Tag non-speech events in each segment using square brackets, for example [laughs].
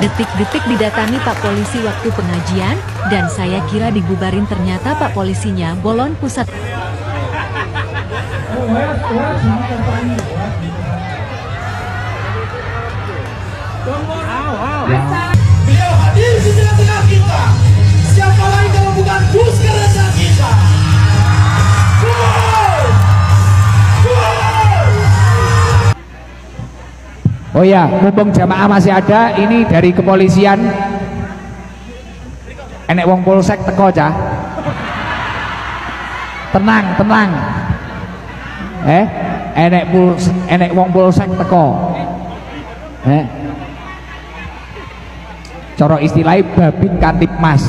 Detik-detik didatangi Pak Polisi waktu pengajian, dan saya kira dibubarin ternyata Pak Polisinya bolon pusat. Beliau hadir di tengah-tengah kita. Siapa lain kalau bukan Gus Kereta Oh ya, mumpung jamaah masih ada, ini dari kepolisian. Enek wong polsek teko cah. Tenang, tenang. Eh, enek puls, enek wong polsek teko. Eh. Coro istilahnya babin kantip mas.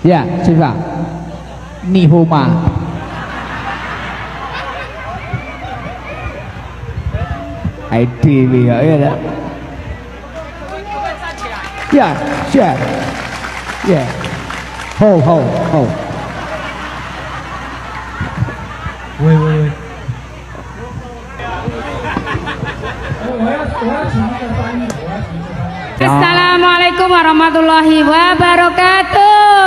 Ya, Siva. awake dhewe ya ya. Ya, ya. Ya. Ho ho ho. wait wait wait Assalamualaikum warahmatullahi wabarakatuh.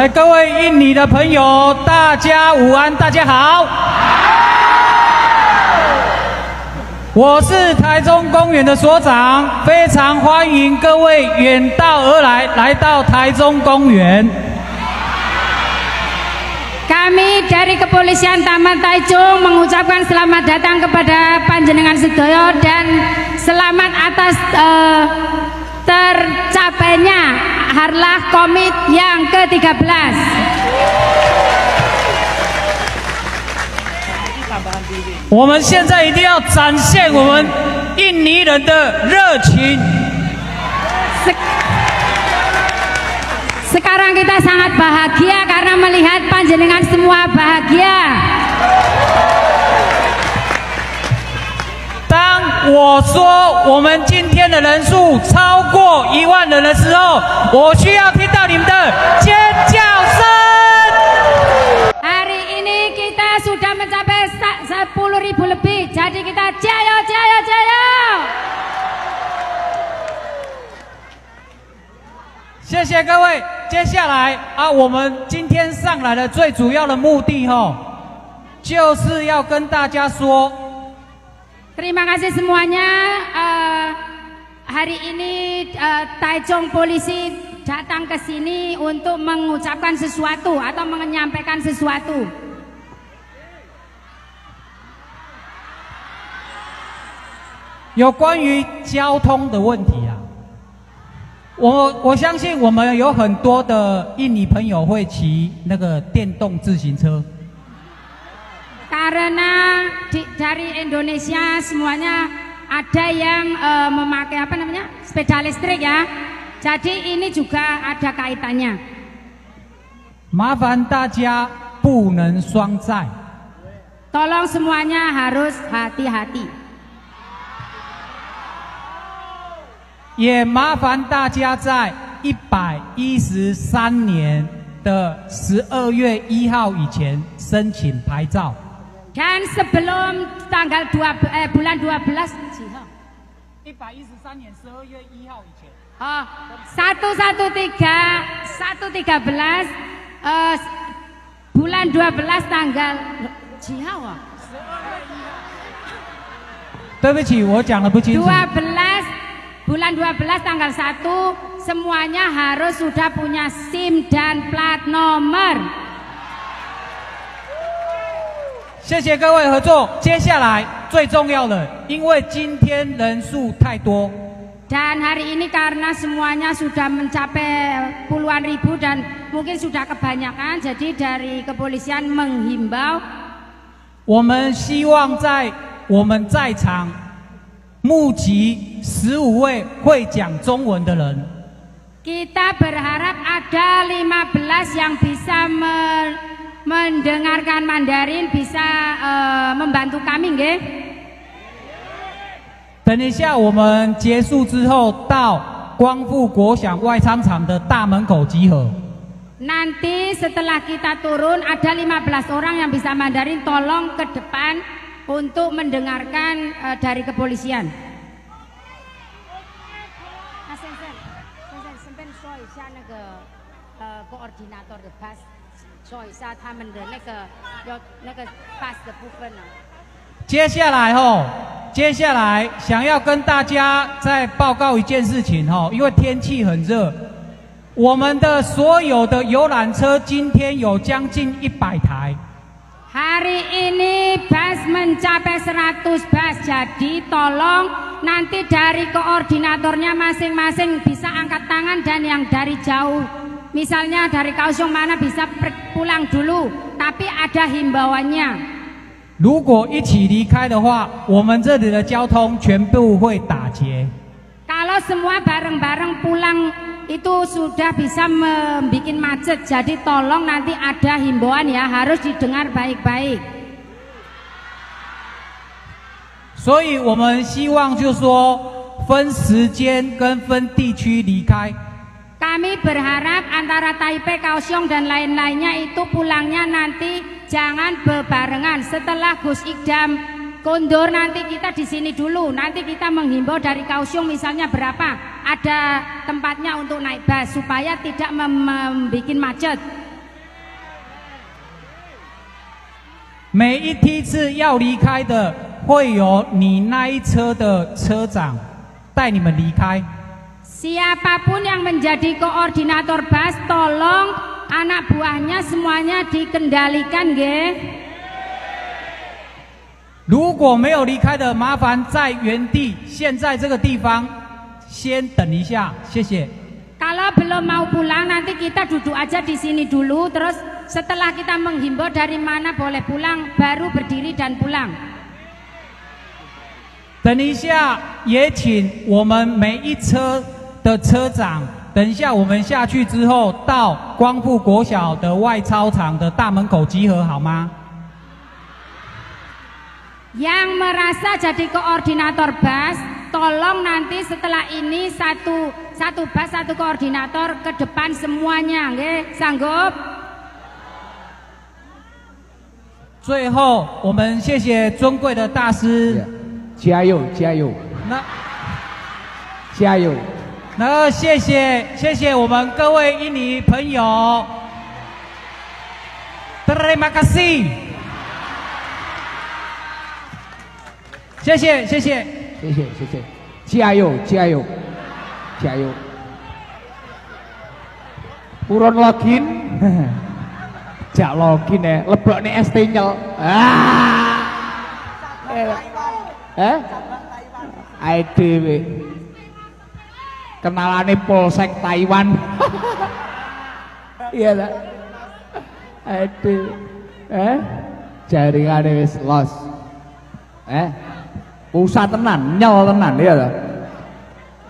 哎，各位印尼的朋友，大家午安，大家好。我是台中公园的所长，非常欢迎各位远道而来，来到台中公园。Kami dari Kepolisian Taman Taijung mengucapkan selamat datang kepada panjenengan sedoyo dan selamat atas eh, tercapainya Harlah Komit yang ke-13. Sekarang kita sangat bahagia karena melihat panjenengan semua bahagia. 我说我们今天的人数超过一万人的时候，我需要听到你们的尖叫声。Hari ini kita sudah mencapai sa- 10 ribu lebih. Jadi kita jaya, jaya, jaya. 谢谢各位。接下来啊，我们今天上来的最主要的目的哈、就是要跟大家说，Terima kasih semuanya. Eh, hari ini eh, Taichung Polisi datang ke sini untuk mengucapkan sesuatu atau menyampaikan sesuatu. 有关于交通的问题啊。我我相信我们有很多的印尼朋友会骑那个电动自行车。 Karena di- dari Indonesia semuanya ada yang eh, memakai apa namanya sepeda listrik ya. Jadi ini juga ada kaitannya. 麻烦大家不能双载， Tolong semuanya harus hati-hati. 也麻烦大家在一百一十三年的十二月一号以前申请牌照。 Dan sebelum tanggal 2 eh, bulan 12 一百一十三年十二月一号以前。 Oh, 113 113 eh, bulan 12 tanggal Jihau ah? 对不起，我讲的不清楚。 12 bulan 12 tanggal 1 semuanya harus sudah punya SIM dan plat nomor. 谢谢各位合作。接下来最重要的，因为今天人数太多，Dan hari ini karena semuanya sudah mencapai puluhan ribu dan mungkin sudah kebanyakan, jadi dari kepolisian menghimbau 我们希望在我们在场募集十五位会讲中文的人，kita berharap ada 15 yang bisa me- mendengarkan Mandarin, bisa eh, membantu kami, nggih. 等一下我们结束之后，到光复国小外商场的大门口集合。 Nanti setelah kita turun ada 15 orang yang bisa Mandarin tolong ke depan untuk mendengarkan eh, dari kepolisian. Ah, Sen, Sen. 说一下他们的那个要那个 pass 的部分呢。接下来吼，接下来想要跟大家再报告一件事情吼，因为天气很热，我们的所有的游览车今天有将近一百台。Hari ini bus mencapai 100 bus, jadi tolong nanti dari koordinatornya masing-masing bisa angkat tangan dan yang dari jauh. Misalnya dari Kaohsiung mana bisa per- pulang dulu, tapi ada himbauannya. 如果一起离开的话，我们这里的交通全部会打结。 Kalau semua bareng-bareng pulang itu sudah bisa membuat macet, jadi tolong nanti ada himbauan ya, harus didengar baik-baik. 所以我们希望就是说分时间跟分地区离开。 Kami berharap antara Taipei, Kaohsiung dan lain-lainnya itu pulangnya nanti jangan bebarengan. Setelah Gus Ikdam kondur nanti kita di sini dulu. Nanti kita menghimbau dari Kaohsiung misalnya berapa ada tempatnya untuk naik bus supaya tidak mem- membuat macet. 每一梯次要离开的，会有你那一车的车长带你们离开。 Siapapun yang menjadi koordinator bus tolong anak buahnya semuanya dikendalikan, nggih. 如果没有离开的，麻烦在原地，现在这个地方先等一下，谢谢。 Kalau belum mau pulang nanti kita duduk aja di sini dulu terus setelah kita menghimbau dari mana boleh pulang baru berdiri dan pulang. 等一下，也请我们每一车 的车长，等一下我们下去之后，到光复国小的外操场的大门口集合，好吗？Yang merasa jadi koordinator bus, tolong nanti setelah ini satu satu bus satu koordinator ke depan semuanya, nggih? Sanggup? 最后，我们谢谢尊贵的大师。加油加油那加油！然后谢谢谢谢我们各位印尼朋友，terima kasih，谢谢谢谢。谢谢谢谢，加油加油加油！Purun login, jak [laughs] login ya, lebok nih ST nyel. Ah, eh, IDW, kenalane Polsek Taiwan. Iya lah. Aduh, eh, jaringannya wis los. Eh, pusat tenan, nyel tenan ya lah.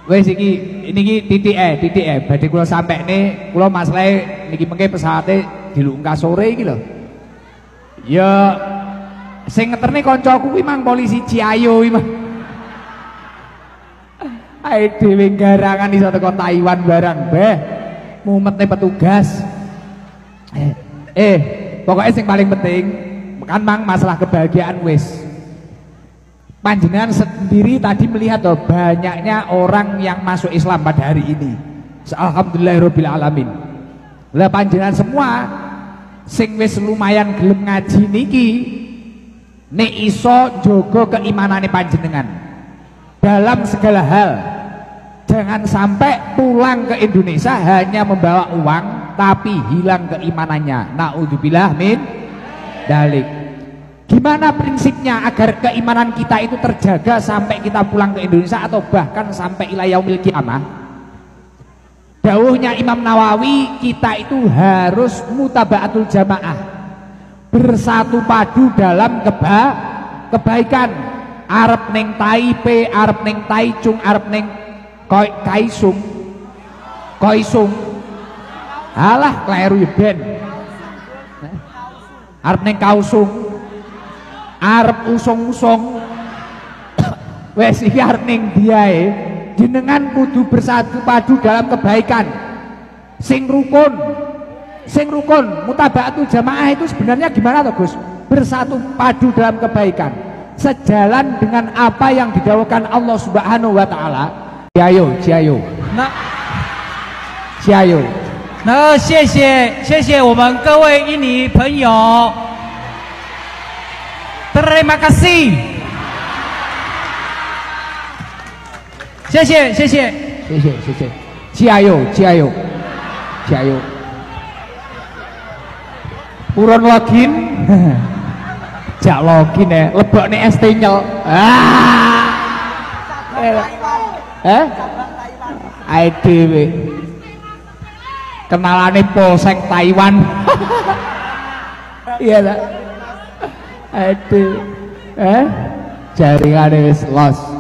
Wes iki niki titik eh, titik eh. Badhe kula sampe nih, kula masalahe niki mengke pesawate dilungkas sore iki lho. Ya sing ngeterne kancaku kuwi mang polisi Ciayo iki. Ae dhewe garangan iso teko Taiwan barang, Beh. Mumetne petugas. Eh, eh, pokoknya sing paling penting kan mang masalah kebahagiaan wis panjenengan sendiri tadi melihat loh banyaknya orang yang masuk Islam pada hari ini. Alhamdulillahirabbil alamin. Lah panjenengan semua sing wis lumayan gelem ngaji niki nek iso jaga keimanane panjenengan dalam segala hal. Jangan sampai pulang ke Indonesia hanya membawa uang tapi hilang keimanannya. Naudzubillah min dalik. Gimana prinsipnya agar keimanan kita itu terjaga sampai kita pulang ke Indonesia atau bahkan sampai ila yaumil kiamah? Dawuhnya Imam Nawawi, kita itu harus mutabaatul jamaah. Bersatu padu dalam keba kebaikan. Arab neng Taipei, Arab neng Taichung, Arab neng Koi Kaisung. Koisung. Alah kleru ya ben. Arab neng Kausung. arep usung-usung [coughs] wes iki arep ning diae jenengan kudu bersatu padu dalam kebaikan sing rukun Sing rukun, mutabaatul jamaah itu sebenarnya gimana toh Gus? Bersatu padu dalam kebaikan Sejalan dengan apa yang didawukan Allah Subhanahu wa taala. Ciayo, ciayo, 那 ciayo. 那谢谢谢谢我们各位印尼朋友，terima kasih，谢谢谢谢。 Sisi, sisi. Ciayo, ciayo. Ciayo. Urun login. [laughs] Jak login ya, lebokne es tinyel. Ah. Eh? IDW. Kenalane Polsek Taiwan. [laughs] Iya lah. Aduh. Eh? Jaringane wis los.